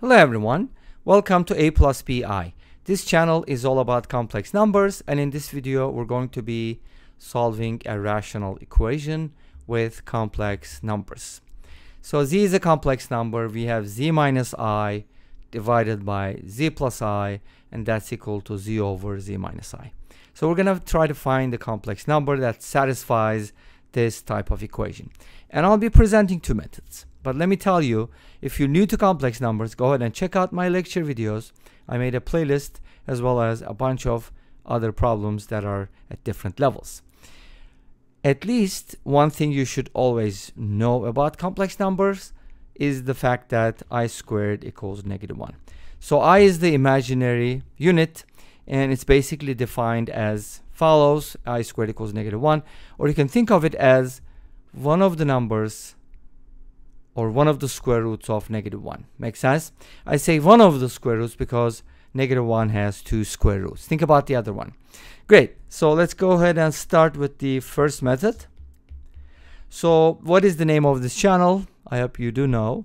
Hello everyone, welcome to A plus BI. This channel is all about complex numbers and in this video we're going to be solving a rational equation with complex numbers. So z is a complex number, we have z minus i divided by z plus i and that's equal to z over z minus i. So we're going to try to find the complex number that satisfies this type of equation. And I'll be presenting two methods. But let me tell you, if you're new to complex numbers, go ahead and check out my lecture videos. I made a playlist as well as a bunch of other problems that are at different levels. At least one thing you should always know about complex numbers is the fact that i squared equals negative 1. So i is the imaginary unit and it's basically defined as follows i squared equals negative 1 or you can think of it as one of the numbers or one of the square roots of negative 1. Make sense? I say one of the square roots because negative 1 has two square roots. Think about the other one. Great. So let's go ahead and start with the first method. So what is the name of this channel? I hope you do know.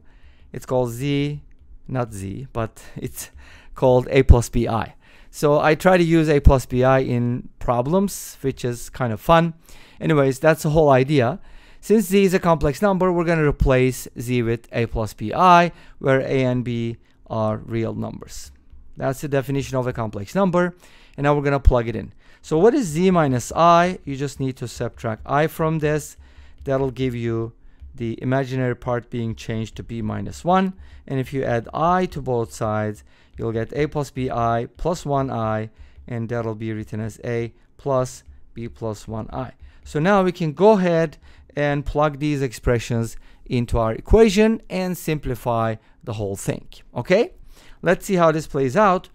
It's called Z, not Z, but it's called A plus BI. So I try to use A plus BI in problems, which is kind of fun. Anyways, that's the whole idea. Since z is a complex number, we're going to replace z with a plus bi, where a and b are real numbers. That's the definition of a complex number. And now we're going to plug it in. So what is z minus i? You just need to subtract i from this. That'll give you the imaginary part being changed to b minus 1. And if you add i to both sides, you'll get a plus bi plus 1i. And that'll be written as a plus b plus 1i. So now we can go ahead and plug these expressions into our equation and simplify the whole thing. Okay, let's see how this plays out.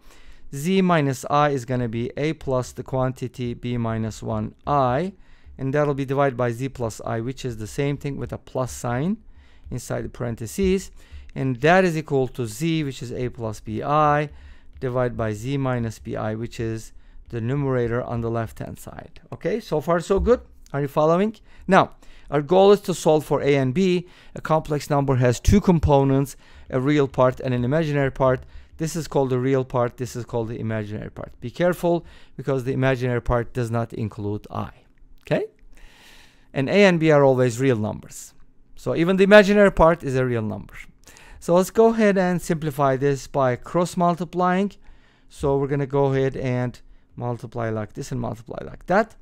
z minus i is going to be a plus the quantity b minus 1i and that'll be divided by z plus i which is the same thing with a plus sign inside the parentheses and that is equal to z which is a plus bi divided by z minus bi which is the numerator on the left hand side okay so far so good are you following now our goal is to solve for a and b. A complex number has two components, a real part and an imaginary part. This is called the real part. This is called the imaginary part. Be careful because the imaginary part does not include i. Okay? And a and b are always real numbers. So even the imaginary part is a real number. So let's go ahead and simplify this by cross multiplying. So we're going to go ahead and multiply like this and multiply like that.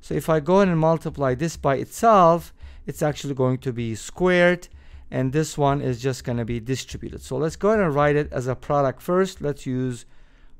So if I go ahead and multiply this by itself, it's actually going to be squared and this one is just going to be distributed. So let's go ahead and write it as a product first. Let's use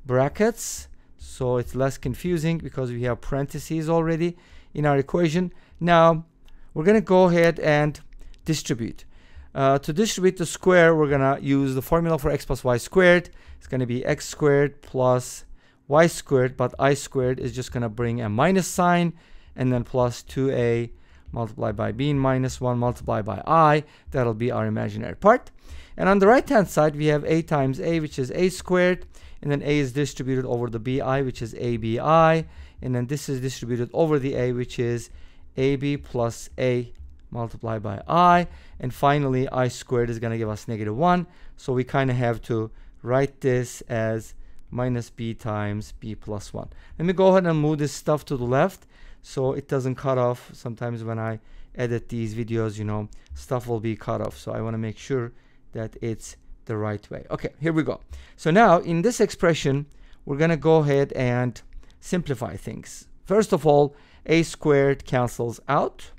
brackets so it's less confusing because we have parentheses already in our equation. Now we're going to go ahead and distribute. Uh, to distribute the square, we're going to use the formula for x plus y squared. It's going to be x squared plus y squared, but i squared is just going to bring a minus sign and then plus 2a multiplied by b minus 1 multiplied by i. That'll be our imaginary part. And on the right hand side, we have a times a, which is a squared. And then a is distributed over the bi, which is abi. And then this is distributed over the a, which is ab plus a multiplied by i. And finally, i squared is going to give us negative 1. So we kind of have to write this as minus b times b plus 1. Let me go ahead and move this stuff to the left so it doesn't cut off. Sometimes when I edit these videos, you know, stuff will be cut off. So I want to make sure that it's the right way. Okay, here we go. So now in this expression, we're going to go ahead and simplify things. First of all, a squared cancels out.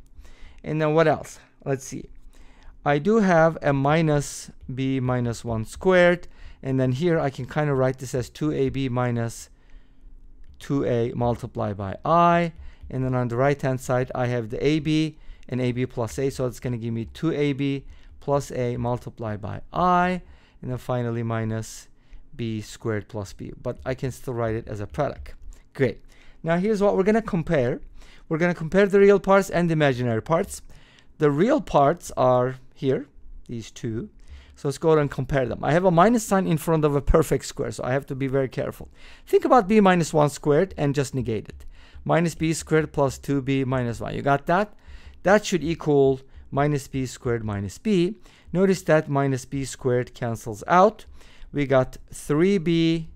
And then what else? Let's see. I do have a minus b minus 1 squared and then here I can kind of write this as 2ab minus 2a multiplied by i. And then on the right hand side, I have the ab and ab plus a. So it's going to give me 2ab plus a multiplied by i. And then finally minus b squared plus b. But I can still write it as a product. Great. Now here's what we're going to compare. We're going to compare the real parts and the imaginary parts. The real parts are here, these two. So let's go ahead and compare them. I have a minus sign in front of a perfect square, so I have to be very careful. Think about b minus 1 squared and just negate it. Minus b squared plus 2b minus 1. You got that? That should equal minus b squared minus b. Notice that minus b squared cancels out. we got 3b,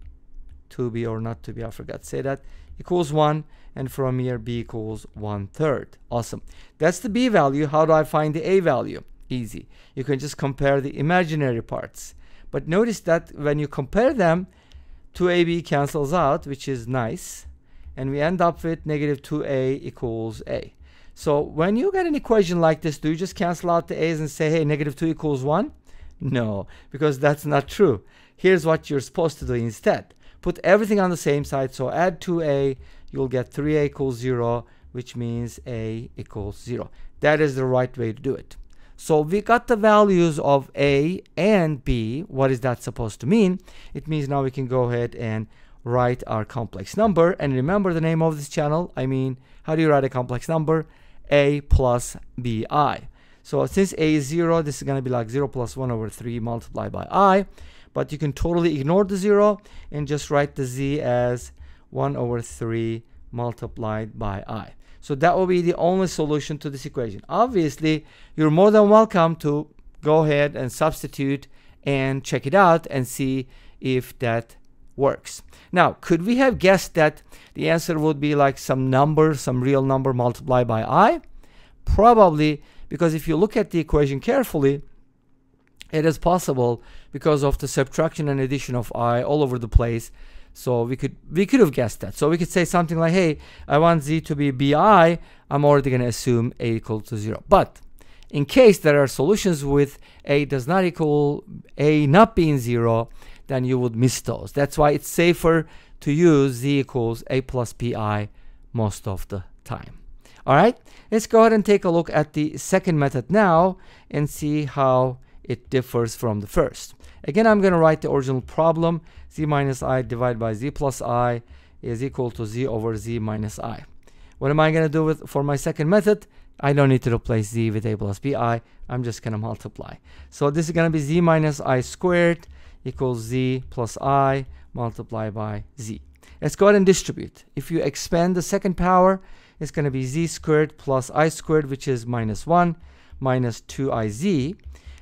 2b or not 2b, I forgot say that, equals 1. And from here, b equals 1 third. Awesome. That's the b value. How do I find the a value? Easy. You can just compare the imaginary parts. But notice that when you compare them, 2ab cancels out, which is nice. And we end up with negative 2a equals a. So when you get an equation like this, do you just cancel out the a's and say, hey, negative 2 equals 1? No, because that's not true. Here's what you're supposed to do instead. Put everything on the same side. So add 2a, you'll get 3a equals 0, which means a equals 0. That is the right way to do it. So we got the values of a and b. What is that supposed to mean? It means now we can go ahead and write our complex number. And remember the name of this channel. I mean, how do you write a complex number? a plus bi. So since a is 0, this is going to be like 0 plus 1 over 3 multiplied by i. But you can totally ignore the 0 and just write the z as 1 over 3 multiplied by i. So that will be the only solution to this equation. Obviously, you're more than welcome to go ahead and substitute and check it out and see if that works. Now, could we have guessed that the answer would be like some number, some real number multiplied by i? Probably, because if you look at the equation carefully, it is possible because of the subtraction and addition of i all over the place so we could we could have guessed that. So we could say something like, hey, I want z to be bi. I'm already going to assume a equal to 0. But in case there are solutions with a does not equal a not being 0, then you would miss those. That's why it's safer to use z equals a plus bi most of the time. All right, let's go ahead and take a look at the second method now and see how it differs from the first. Again, I'm going to write the original problem. z minus i divided by z plus i is equal to z over z minus i. What am I going to do with for my second method? I don't need to replace z with a plus bi. I'm just going to multiply. So this is going to be z minus i squared equals z plus i multiplied by z. Let's go ahead and distribute. If you expand the second power, it's going to be z squared plus i squared, which is minus 1 minus 2iz.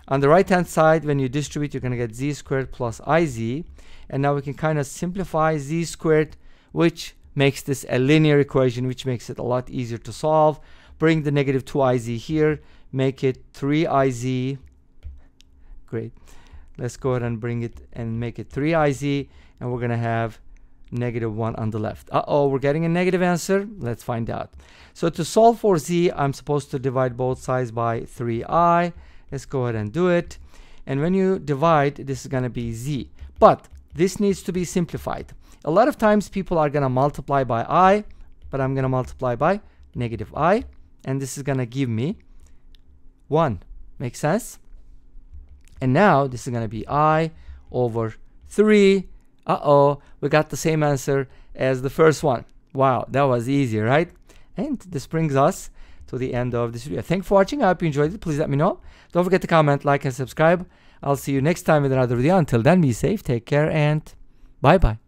On the right hand side, when you distribute, you're going to get z squared plus iz. And now we can kind of simplify z squared, which makes this a linear equation, which makes it a lot easier to solve. Bring the negative 2iz here, make it 3iz. Great. Let's go ahead and bring it and make it 3iz. And we're going to have negative 1 on the left. Uh-oh, we're getting a negative answer. Let's find out. So to solve for z, I'm supposed to divide both sides by 3i. Let's go ahead and do it. And when you divide, this is going to be z. But this needs to be simplified. A lot of times people are going to multiply by i, but I'm going to multiply by negative i. And this is going to give me 1. Make sense? And now this is going to be i over 3. Uh-oh, we got the same answer as the first one. Wow, that was easy, right? And this brings us to the end of this video. Thanks for watching. I hope you enjoyed it. Please let me know. Don't forget to comment, like, and subscribe. I'll see you next time with another video. Until then, be safe, take care, and bye-bye.